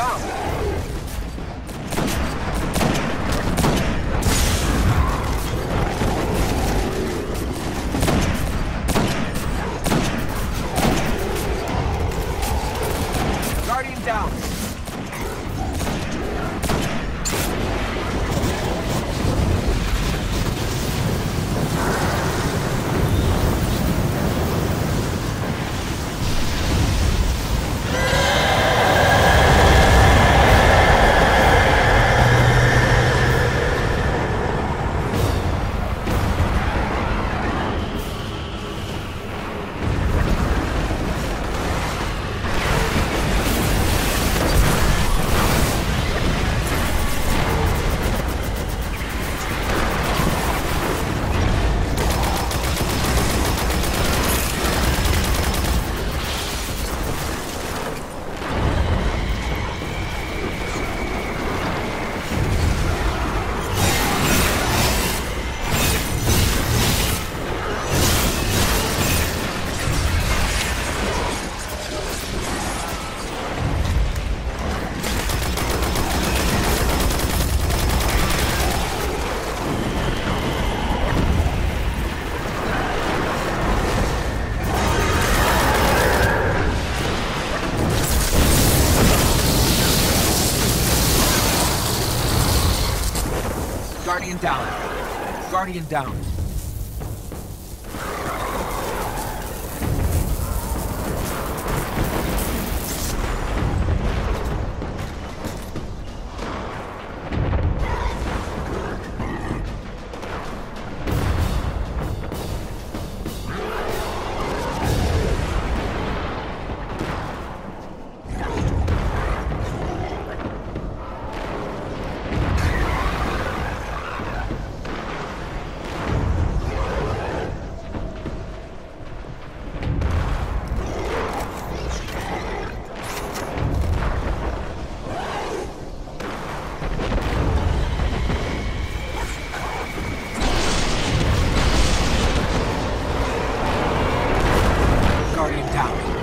Down. Guardian down. Down. 样了。